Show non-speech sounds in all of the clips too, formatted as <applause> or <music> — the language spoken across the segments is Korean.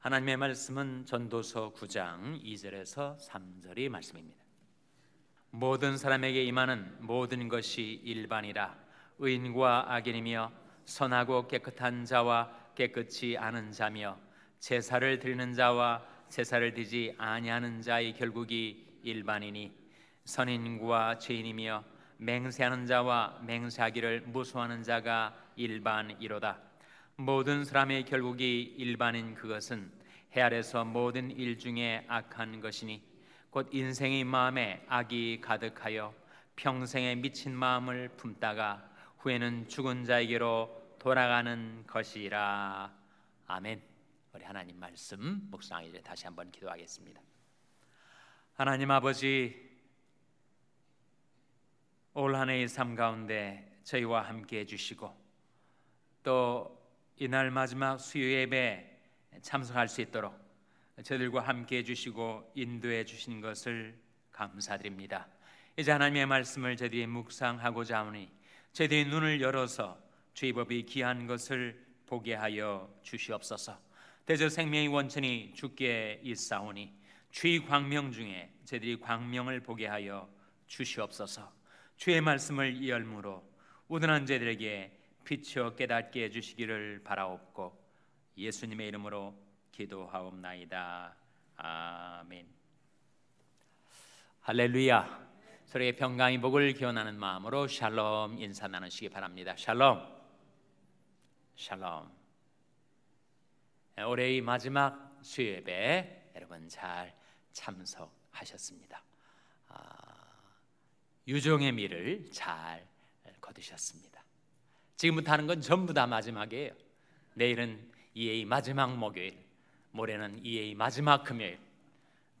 하나님의 말씀은 전도서 9장 2절에서 3절의 말씀입니다. 모든 사람에게 임하는 모든 것이 일반이라 의인과 악인이며 선하고 깨끗한 자와 깨끗이 아는 자며 제사를 드리는 자와 제사를 드지 아니하는 자의 결국이 일반이니 선인과 죄인이며 맹세하는 자와 맹세하기를 무수하는 자가 일반이로다. 모든 사람의 결국이 일반인 그것은 해 아래서 모든 일 중에 악한 것이니 곧 인생의 마음에 악이 가득하여 평생에 미친 마음을 품다가 후에는 죽은 자에게로 돌아가는 것이라 아멘. 우리 하나님 말씀 묵상하기 다시 한번 기도하겠습니다. 하나님 아버지 올 한해의 삶 가운데 저희와 함께 해주시고 또 이날 마지막 수요 예배 참석할 수 있도록 저들과 함께 해주시고 인도해 주신 것을 감사드립니다. 이제 하나님의 말씀을 저희들이 묵상하고자 하니 저희들의 눈을 열어서 주의 법이 귀한 것을 보게 하여 주시옵소서. 대저 생명의 원천이 주께 있사오니 주의 광명 중에 저희들이 광명을 보게 하여 주시옵소서. 주의 말씀을 열무로 우둔한 자들에게 비추어 깨닫게 해주시기를 바라옵고 예수님의 이름으로 기도하옵나이다. 아멘. 할렐루야. 서로의 평강의 복을 기원하는 마음으로 샬롬 인사 나누시기 바랍니다. 샬롬. 샬롬. 올해의 마지막 수요예배 여러분 잘 참석하셨습니다. 유종의 미를 잘 거두셨습니다. 지금부터 하는 건 전부 다 마지막이에요. 내일은 이의 마지막 목요일, 모레는 이의 마지막 금요일,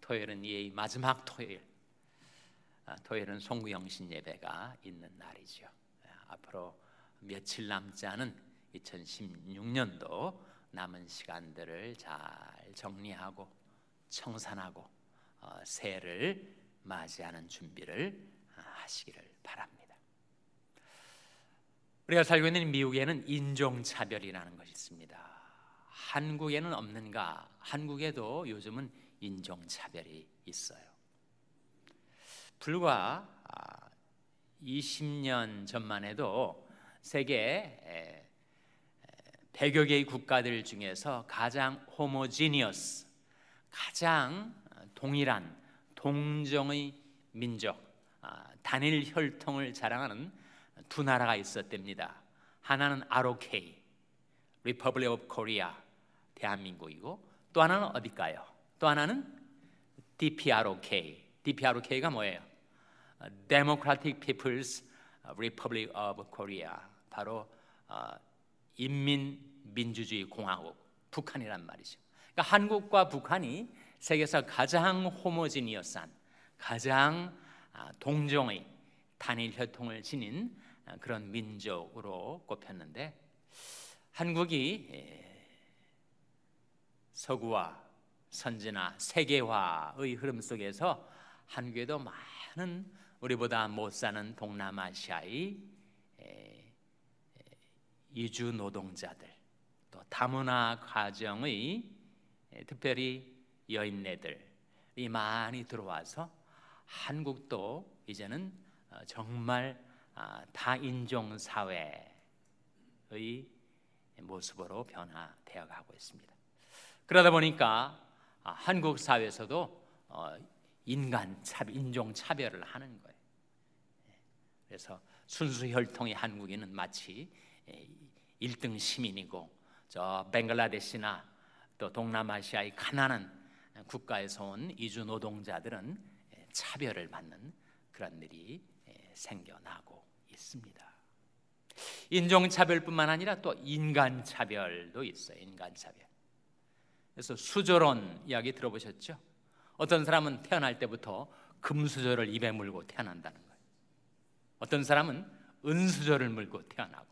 토요일은 이의 마지막 토요일. 아, 토요일은 송구영신 예배가 있는 날이죠. 아, 앞으로 며칠 남지 않은 2016년도 남은 시간들을 잘 정리하고 청산하고 어, 새해를 맞이하는 준비를 하시기를 바랍니다. 우리가 살고 있는 미국에는 인종차별이라는 것이 있습니다. 한국에는 없는가? 한국에도 요즘은 인종차별이 있어요. 불과 20년 전만 해도 세계 100여 개의 국가들 중에서 가장 호모지니어스, 가장 동일한 동정의 민족, 단일 혈통을 자랑하는 두 나라가 있었답니다. 하나는 ROK, Republic of Korea, 대한민국이고 또 하나는 어디일까요? 또 하나는 DPROK. DPROK가 뭐예요? Democratic People's Republic of Korea. 바로 어, 인민민주주의 공화국 북한이란 말이죠. 그러니까 한국과 북한이 세계에서 가장 호모지니어스한 가장 아, 동종의 단일 혈통을 지닌 아, 그런 민족으로 꼽혔는데 한국이 서구와 선진화, 세계화의 흐름 속에서 한국에도 많은 우리보다 못 사는 동남아시아의 이주 노동자들, 또 다문화 가정의 특별히 여인네들이 많이 들어와서 한국도 이제는 어, 정말 아, 다인종 사회의 모습으로 변화되어 가고 있습니다. 그러다 보니까 아, 한국 사회에서도 어, 인간 차별, 인종 차별을 하는 거예요. 예. 그래서 순수 혈통의 한국인은 마치 1등 시민이고 저 벵글라데시나 또 동남아시아의 가난한 국가에서 온 이주 노동자들은 차별을 받는 그런 일이 생겨나고 있습니다. 인종차별뿐만 아니라 또 인간차별도 있어요. 인간차별. 그래서 수저론 이야기 들어보셨죠? 어떤 사람은 태어날 때부터 금수저를 입에 물고 태어난다는 거예요. 어떤 사람은 은수저를 물고 태어나고,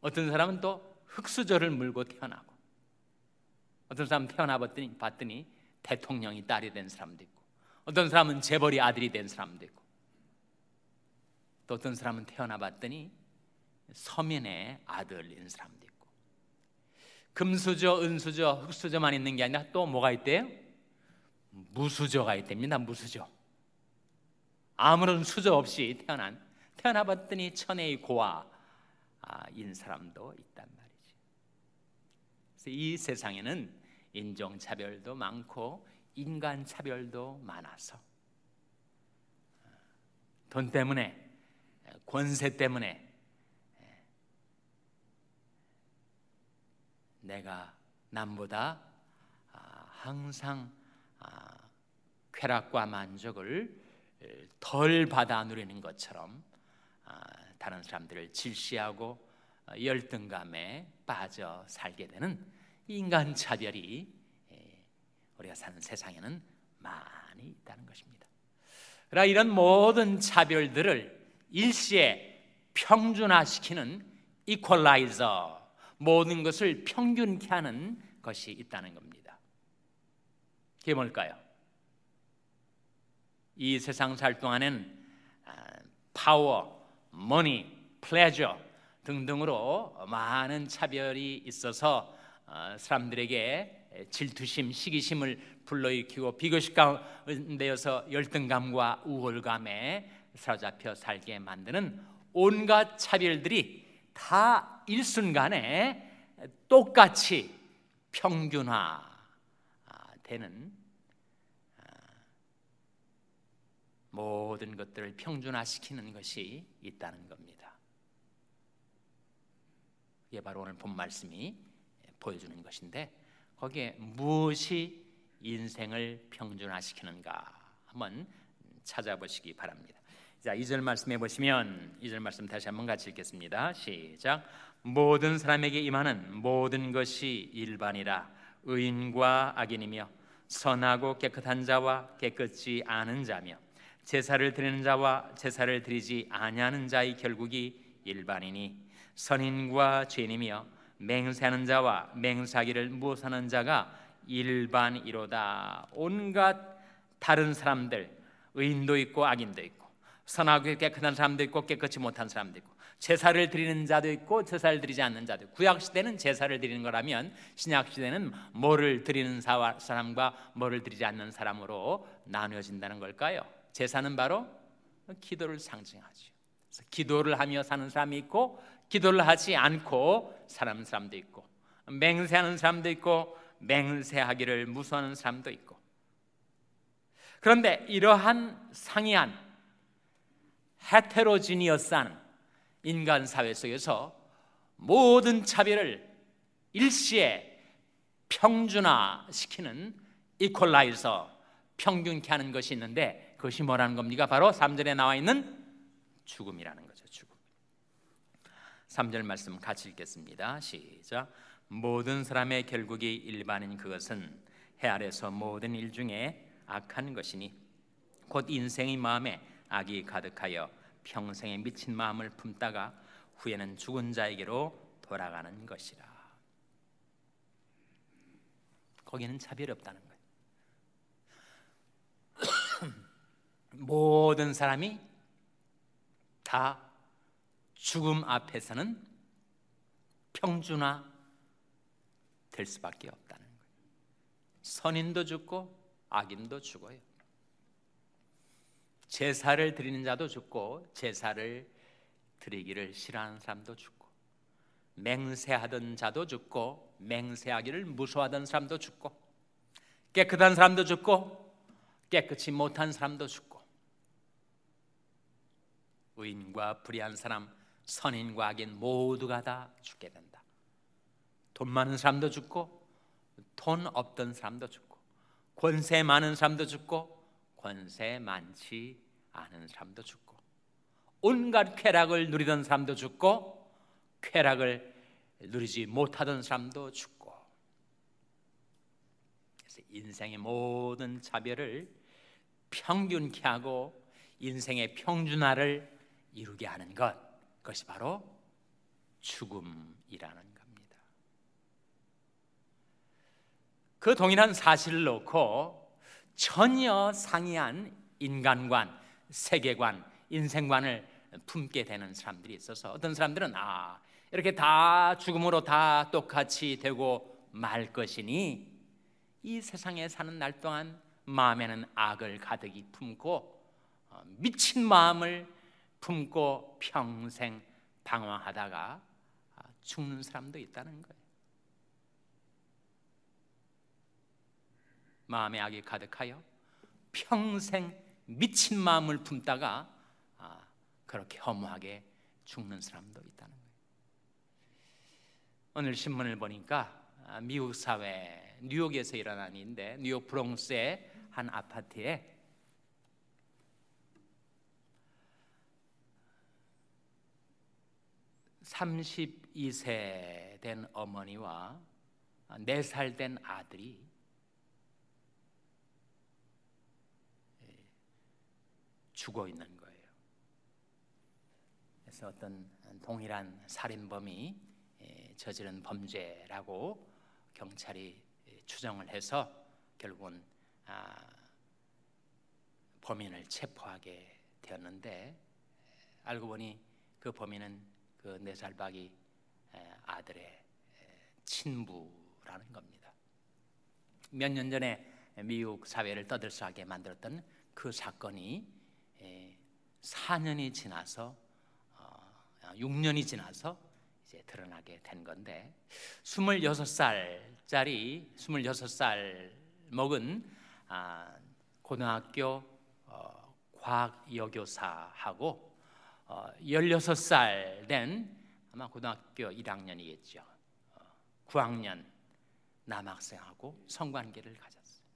어떤 사람은 또 흙수저를 물고 태어나고, 어떤 사람 태어나 봤더니, 봤더니 대통령이 딸이 된 사람도 있고, 어떤 사람은 재벌이 아들이 된 사람도 있고 또 어떤 사람은 태어나 봤더니 서민의 아들인 사람도 있고 금수저, 은수저, 흑수저만 있는 게 아니라 또 뭐가 있대요? 무수저가 있답니다. 무수저. 아무런 수저 없이 태어난 태어나 봤더니 천혜의 고아인 사람도 있단 말이지. 그래서 이 세상에는 인종 차별도 많고 인간 차별도 많아서 돈 때문에 권세 때문에 내가 남보다 아, 항상 아, 쾌락과 만족을 덜 받아 누리는 것처럼 아, 다른 사람들을 질시하고 열등감에 빠져 살게 되는 인간 차별이 우리가 사는 세상에는 많이 있다는 것입니다. 그러나 이런 모든 차별들을 일시에 평준화시키는 equalizer 모든 것을 평균케 하는 것이 있다는 겁니다. 그게 뭘까요? 이 세상 살 동안은 power, money, pleasure 등등으로 많은 차별이 있어서 어, 사람들에게 질투심, 시기심을 불러일으키고 비교식 가운데여서 열등감과 우월감에 사로잡혀 살게 만드는 온갖 차별들이 다 일순간에 똑같이 평균화 되는 아, 모든 것들을 평준화시키는 것이 있다는 겁니다. 이게 바로 오늘 본 말씀이 보여주는 것인데 거기에 무엇이 인생을 평준화시키는가 한번 찾아보시기 바랍니다. 자, 2절 말씀해 보시면 2절 말씀 다시 한번 같이 읽겠습니다. 시작. 모든 사람에게 임하는 모든 것이 일반이라 의인과 악인이며 선하고 깨끗한 자와 깨끗지 않은 자며 제사를 드리는 자와 제사를 드리지 아니하는 자의 결국이 일반이니 선인과 죄인이며 맹세하는 자와 맹사기를 무엇하는 자가 일반이로다 온갖 다른 사람들 의인도 있고 악인도 있고 선하고 깨끗한 사람도 있고 깨끗이 못한 사람도 있고 제사를 드리는 자도 있고 제사를 드리지 않는 자도 있고 구약 시대는 제사를 드리는 거라면 신약 시대는 뭐를 드리는 사람과 뭐를 드리지 않는 사람으로 나누어진다는 걸까요? 제사는 바로 기도를 상징하죠. 기도를 하며 사는 사람이 있고 기도를 하지 않고 사는 사람도 있고 맹세하는 사람도 있고 맹세하기를 무서워하는 사람도 있고 그런데 이러한 상이한 헤테로지니어스한 인간 사회 속에서 모든 차별을 일시에 평준화시키는 이퀄라이저 평균케 하는 것이 있는데 그것이 뭐라는 겁니까? 바로 3절에 나와 있는 죽음이라는 거죠. 죽음. 3절 말씀 같이 읽겠습니다. 시작. 모든 사람의 결국이 일반인 그것은 해 아래서 모든 일 중에 악한 것이니 곧 인생의 마음에 악이 가득하여 평생에 미친 마음을 품다가 후에는 죽은 자에게로 돌아가는 것이라. 거기는 차별이 없다는 거예요. <clears throat> 모든 사람이 다 죽음 앞에서는 평준화 될 수밖에 없다는 거예요. 선인도 죽고 악인도 죽어요. 제사를 드리는 자도 죽고 제사를 드리기를 싫어하는 사람도 죽고 맹세하던 자도 죽고 맹세하기를 무서워하던 사람도 죽고 깨끗한 사람도 죽고 깨끗이 못한 사람도 죽고 의인과 불의한 사람 선인과 악인 모두가 다 죽게 된다. 돈 많은 사람도 죽고 돈 없던 사람도 죽고 권세 많은 사람도 죽고 권세 많지 않은 사람도 죽고 온갖 쾌락을 누리던 사람도 죽고 쾌락을 누리지 못하던 사람도 죽고 그래서 인생의 모든 차별을 평균케 하고 인생의 평준화를 이루게 하는 것 그것이 바로 죽음이라는 겁니다. 그 동일한 사실을 놓고 전혀 상이한 인간관, 세계관, 인생관을 품게 되는 사람들이 있어서 어떤 사람들은 아 이렇게 다 죽음으로 다 똑같이 되고 말 것이니 이 세상에 사는 날 동안 마음에는 악을 가득히 품고 어, 미친 마음을 품고 평생 방황하다가 아, 죽는 사람도 있다는 거예요. 마음에 악이 가득하여 평생 미친 마음을 품다가 아, 그렇게 허무하게 죽는 사람도 있다는 거예요. 오늘 신문을 보니까 아, 미국 사회 뉴욕에서 일어난 일인데 뉴욕 브롱스의 한 아파트에 (32세) 된 어머니와 (4살) 된 아들이 죽어 있는 거예요. 그래서 어떤 동일한 살인범이 저지른 범죄라고 경찰이 추정을 해서 결국은 아, 범인을 체포하게 되었는데 알고 보니 그 범인은 그 네 살박이 아들의 친부라는 겁니다. 몇 년 전에 미국 사회를 떠들썩하게 만들었던 그 사건이 4년이 지나서 6년이 어, 지나서 이제 드러나게 된 건데 26살짜리 26살 먹은 아, 고등학교 어, 과학 여교사하고 16살 어, 된 아마 고등학교 1학년이겠죠. 9학년 남학생하고 성관계를 가졌어요.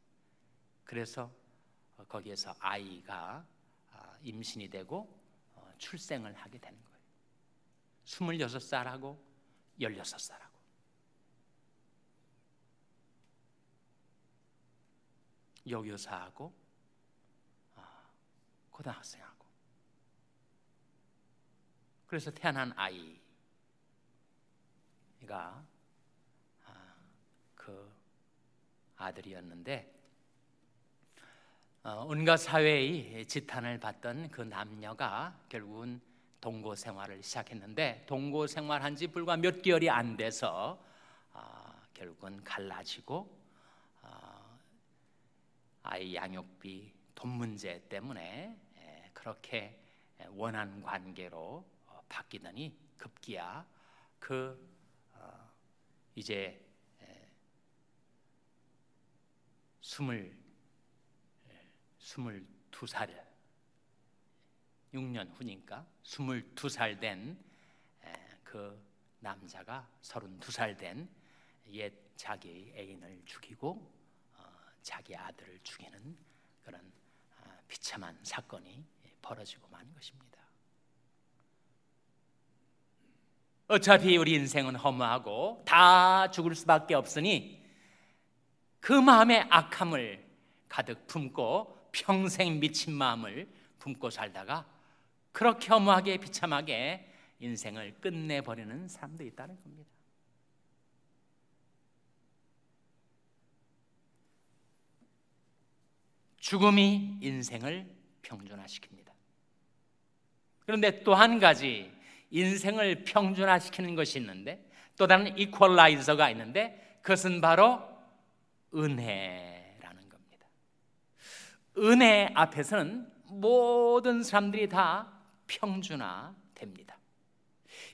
그래서 거기에서 아이가 아, 임신이 되고 출생을 하게 된 거예요. 26살하고 16살하고 여교사하고 아, 고등학생하고 그래서 태어난 아이가 아, 그 아들이었는데 어, 온갖 사회의 지탄을 받던 그 남녀가 결국은 동거 생활을 시작했는데 동거 생활한 지 불과 몇 개월이 안 돼서 어, 결국은 갈라지고 어, 아이 양육비 돈 문제 때문에 에, 그렇게 원한 관계로 어, 바뀌더니 급기야 그 어, 이제 스물 스물두 살 6년 후니까 22살 된 그 남자가 32살 된 옛 자기 애인을 죽이고 어, 자기 아들을 죽이는 그런 아, 비참한 사건이 벌어지고 만 것입니다. 어차피 우리 인생은 허무하고 다 죽을 수밖에 없으니 그 마음의 악함을 가득 품고 평생 미친 마음을 품고 살다가 그렇게 허무하게 비참하게 인생을 끝내버리는 사람도 있다는 겁니다. 죽음이 인생을 평준화시킵니다. 그런데 또 한 가지 인생을 평준화시키는 것이 있는데 또 다른 이퀄라이저가 있는데 그것은 바로 겁니다. 은혜 앞에서는 모든 사람들이 다 평준화됩니다.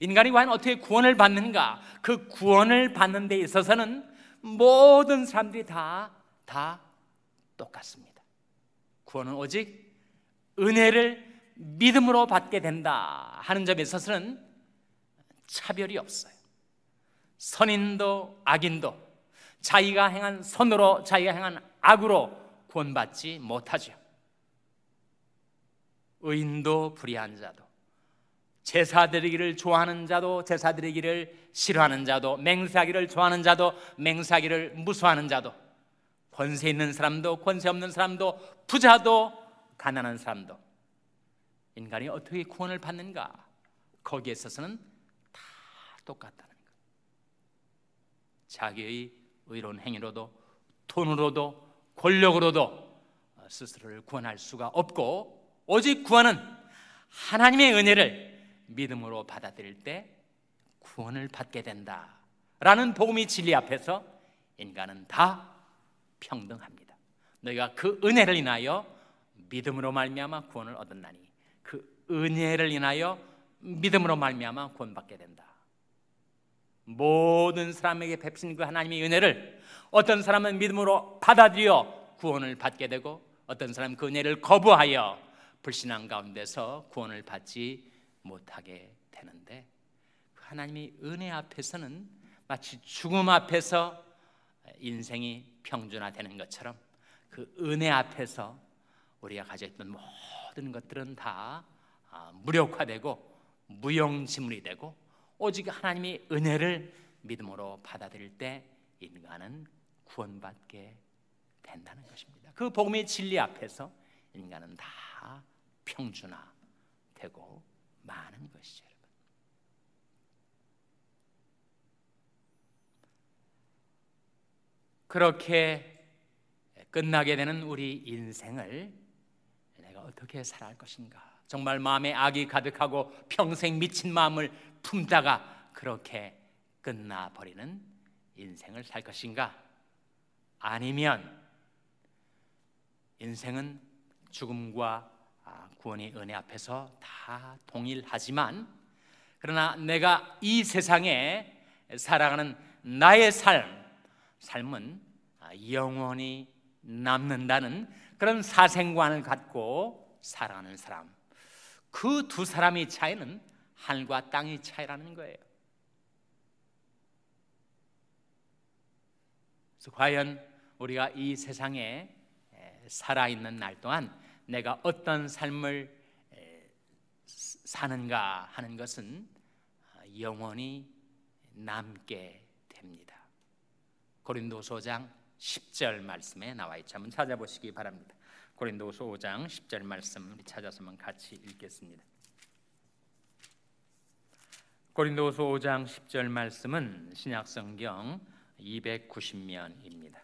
인간이 과연 어떻게 구원을 받는가? 그 구원을 받는 데 있어서는 모든 사람들이 다, 다 똑같습니다. 구원은 오직 은혜를 믿음으로 받게 된다 하는 점에 있어서는 차별이 없어요. 선인도 악인도 자기가 행한 선으로 자기가 행한 악으로 구원받지 못하죠. 의인도 불의한 자도 제사 드리기를 좋아하는 자도 제사 드리기를 싫어하는 자도 맹세하기를 좋아하는 자도 맹세하기를 무수하는 자도 권세 있는 사람도 권세 없는 사람도 부자도 가난한 사람도 인간이 어떻게 구원을 받는가 거기에 있어서는 다 똑같다는 것 자기의 의로운 행위로도 돈으로도 권력으로도 스스로를 구원할 수가 없고 오직 구원은 하나님의 은혜를 믿음으로 받아들일 때 구원을 받게 된다 라는 복음의 진리 앞에서 인간은 다 평등합니다. 너희가 그 은혜를 인하여 믿음으로 말미암아 구원을 얻었나니 그 은혜를 인하여 믿음으로 말미암아 구원받게 된다. 모든 사람에게 베푸신 그 하나님의 은혜를 어떤 사람은 믿음으로 받아들여 구원을 받게 되고 어떤 사람은 그 은혜를 거부하여 불신앙 가운데서 구원을 받지 못하게 되는데 그 하나님의 은혜 앞에서는 마치 죽음 앞에서 인생이 평준화되는 것처럼 그 은혜 앞에서 우리가 가졌던 모든 것들은 다 아, 무력화되고 무용지물이 되고 오직 하나님의 은혜를 믿음으로 받아들일 때 인간은 구원받게 된다는 것입니다. 그 복음의 진리 앞에서 인간은 다 평준화되고 많은 것이죠, 여러분. 그렇게 끝나게 되는 우리 인생을 내가 어떻게 살아갈 것인가? 정말 마음에 악이 가득하고 평생 미친 마음을 품다가 그렇게 끝나 버리는 인생을 살 것인가? 아니면 인생은 죽음과 아, 구원의 은혜 앞에서 다 동일하지만 그러나 내가 이 세상에 살아가는 나의 삶, 삶은 아, 영원히 남는다는 그런 사생관을 갖고 살아가는 사람. 그 두 사람의 차이는 하늘과 땅의 차이라는 거예요. 그래서 과연 우리가 이 세상에 살아있는 날 동안 내가 어떤 삶을 사는가 하는 것은 영원히 남게 됩니다. 고린도서 5장 10절 말씀에 나와 있죠. 한번 찾아보시기 바랍니다. 고린도서 5장 10절 말씀 우리 찾아서 한번 같이 읽겠습니다. 고린도서 5장 10절 말씀은 신약 성경 290면입니다.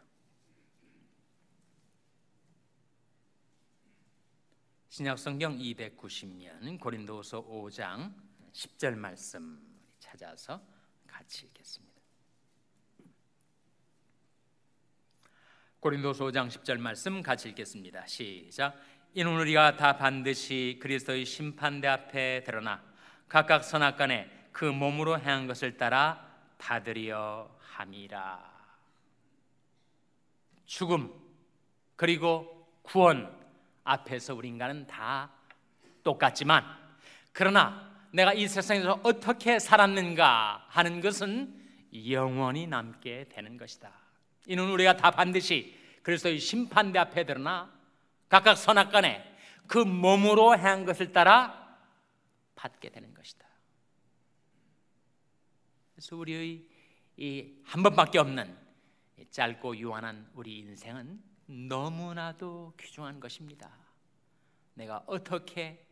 신약 성경 290면 고린도서 5장 10절 말씀 찾아서 같이 읽겠습니다. 고린도서 5장 10절 말씀 같이 읽겠습니다. 시작. 이는 우리가 다 반드시 그리스도의 심판대 앞에 드러나 각각 선악간에 그 몸으로 행한 것을 따라 받으려 함이라. 죽음 그리고 구원 앞에서 우리 인간은 다 똑같지만 그러나 내가 이 세상에서 어떻게 살았는가 하는 것은 영원히 남게 되는 것이다. 이는 우리가 다 반드시 그리스도의 심판대 앞에 드러나 각각 선악간에 그 몸으로 행한 것을 따라 받게 되는 것이다. 그래서 우리의 이 한 번밖에 없는 짧고 유한한 우리 인생은 너무나도 귀중한 것입니다. 내가 어떻게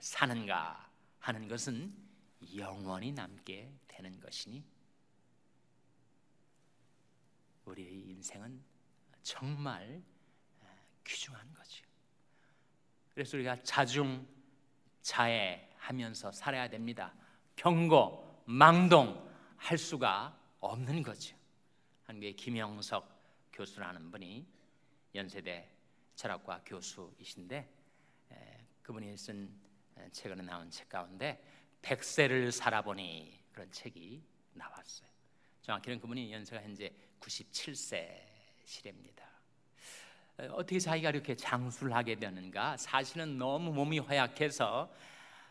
사는가 하는 것은 영원히 남게 되는 것이니 우리의 인생은 정말 귀중한 거죠. 그래서 우리가 자중 자애하면서 살아야 됩니다. 경고, 망동 할 수가 없는 거죠. 한국의 김영석 교수라는 분이 연세대 철학과 교수이신데 그분이 쓴 최근에 나온 책 가운데 백세를 살아보니 그런 책이 나왔어요. 정확히는 그분이 연세가 현재 97세시랍니다. 어떻게 자기가 이렇게 장수를 하게 되는가? 사실은 너무 몸이 허약해서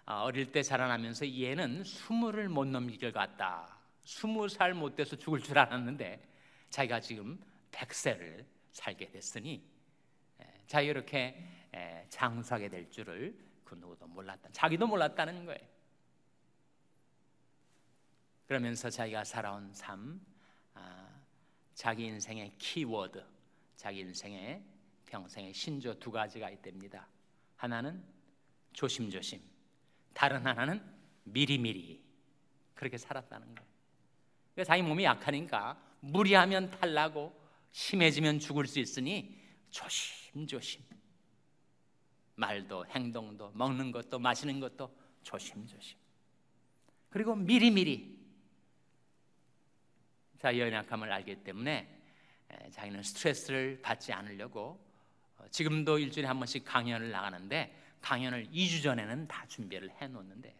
아, 어릴 때 자라나면서 얘는 스물을 못 넘길 것 같다. 스무 살 못 돼서 죽을 줄 알았는데 자기가 지금 백세를 살게 됐으니 자기 이렇게 장수하게 될 줄을 그 누구도 몰랐다. 자기도 몰랐다는 거예요. 그러면서 자기가 살아온 삶, 아, 자기 인생의 키워드, 자기 인생의 평생의 신조 두 가지가 있답니다. 하나는 조심조심, 다른 하나는 미리미리 그렇게 살았다는 거예요. 자기 몸이 약하니까 무리하면 탈나고 심해지면 죽을 수 있으니 조심조심. 말도 행동도 먹는 것도 마시는 것도 조심조심. 그리고 미리미리 자 연약함을 알기 때문에 자기는 스트레스를 받지 않으려고 어, 지금도 일주일에 한 번씩 강연을 나가는데 강연을 2주 전에는 다 준비를 해 놓는데요.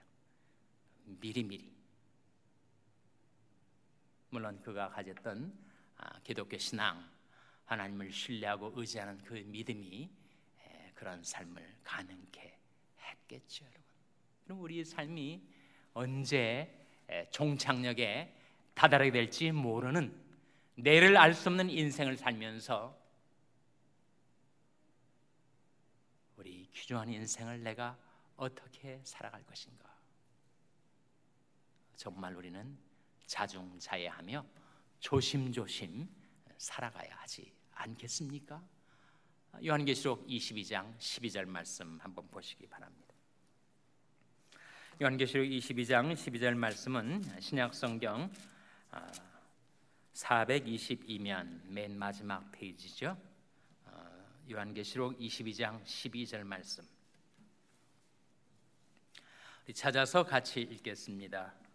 미리미리. 물론 그가 가졌던 아, 기독교 신앙, 하나님을 신뢰하고 의지하는 그 믿음이 그런 삶을 가능케 했겠죠, 여러분. 그럼 우리 삶이 언제 종착역에 다다르게 될지 모르는 내를 알 수 없는 인생을 살면서 우리 귀중한 인생을 내가 어떻게 살아갈 것인가? 정말 우리는 자중자애하며 조심조심 살아가야 하지 않겠습니까? 요한계시록 22장 12절 말씀 한번 보시기 바랍니다. 요한계시록 22장 12절 말씀은 신약 성경 422면 맨 마지막 페이지죠. 요한계시록 22장 12절 말씀. 찾아서 같이 읽겠습니다.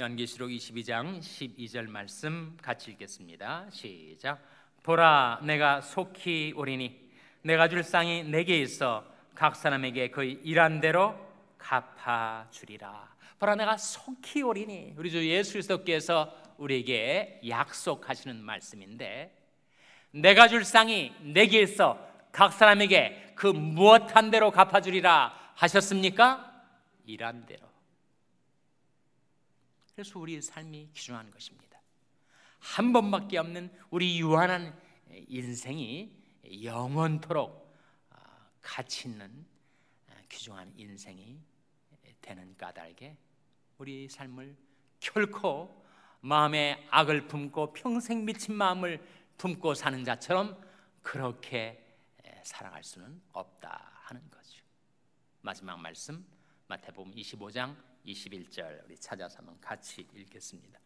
요한계시록 22장 12절 말씀 같이 읽겠습니다. 시작. 보라 내가 속히 오리니 내가 줄 쌍이 내게 있어 각 사람에게 그 일한 대로 갚아 주리라. 보라 내가 속히 오리니 우리 주 예수 그리스도께서 우리에게 약속하시는 말씀인데 내가 줄 쌍이 내게 있어 각 사람에게 그 무엇 한 대로 갚아 주리라 하셨습니까? 일한 대로. 그래서 우리의 삶이 귀중한 것입니다. 한 번밖에 없는 우리 유한한 인생이 영원토록 아, 가치 있는 아, 귀중한 인생이 되는 까닭에 우리 삶을 결코 마음에 악을 품고 평생 미친 마음을 품고 사는 자처럼 그렇게 살아갈 수는 없다 하는 거죠. 마지막 말씀 마태복음 25장 21절 우리 찾아서 한번 같이 읽겠습니다.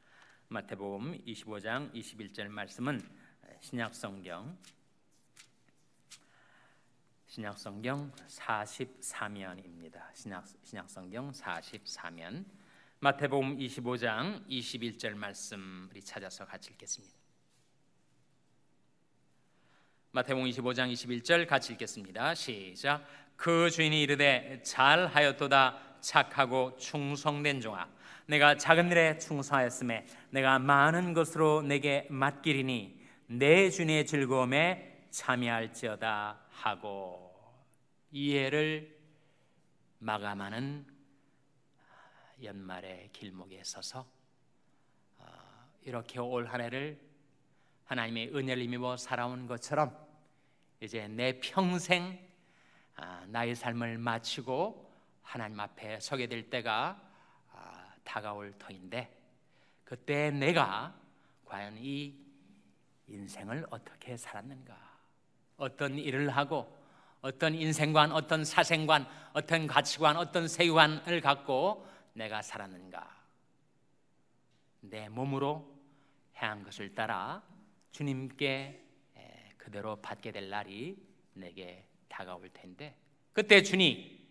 마태복음 25장 21절 말씀은 신약 성경 신약 성경 44면입니다. 신약 신약 성경 44면 마태복음 25장 21절 말씀 우리 찾아서 같이 읽겠습니다. 마태복음 25장 21절 같이 읽겠습니다. 시작. 그 주인이 이르되 잘하였도다 착하고 충성된 종아 내가 작은 일에 충성하였음에 내가 많은 것으로 내게 맡기리니 내 주님의 즐거움에 참여할지어다 하고 이해를 마감하는 연말의 길목에 서서 어, 이렇게 올 한 해를 하나님의 은혜를 힘입어 살아온 것처럼 이제 내 평생 아, 나의 삶을 마치고 하나님 앞에 서게 될 때가 다가올 터인데 그때 내가 과연 이 인생을 어떻게 살았는가? 어떤 일을 하고 어떤 인생관, 어떤 사생관, 어떤 가치관, 어떤 세계관을 갖고 내가 살았는가? 내 몸으로 행한 것을 따라 주님께 그대로 받게 될 날이 내게 다가올 텐데 그때 주님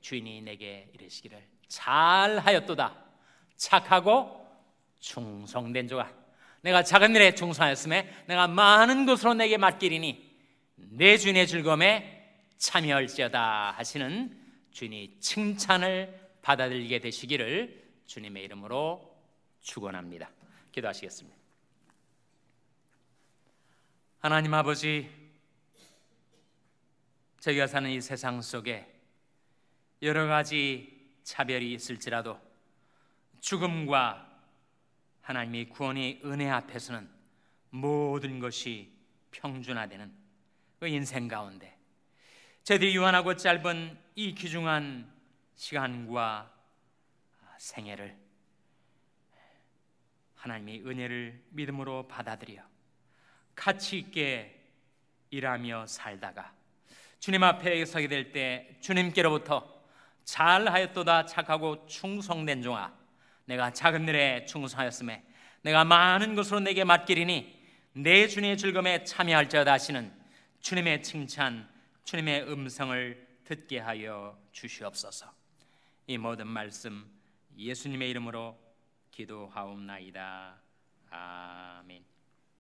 주인이 내게 이르시기를 잘하였도다. 착하고 충성된 조가. 내가 작은 일에 충성하였음에 내가 많은 것으로 내게 맡기리니 내 주인의 즐거움에 참여할지어다 하시는 주인이 칭찬을 받아들이게 되시기를 주님의 이름으로 축원합니다. 기도하시겠습니다. 하나님 아버지 저희가 사는 이 세상 속에 여러 가지 차별이 있을지라도 죽음과 하나님의 구원의 은혜 앞에서는 모든 것이 평준화되는 그 인생 가운데 저희들이 유한하고 짧은 이 귀중한 시간과 생애를 하나님의 은혜를 믿음으로 받아들여 가치 있게 일하며 살다가 주님 앞에 서게 될 때 주님께로부터 잘하였도다 착하고 충성된 종아 내가 작은 일에 충성하였음에 내가 많은 것으로 내게 맡기리니 내 주님의 즐거움에 참여할지어다 하시는 주님의 칭찬 주님의 음성을 듣게 하여 주시옵소서 이 모든 말씀 예수님의 이름으로 기도하옵나이다 아멘.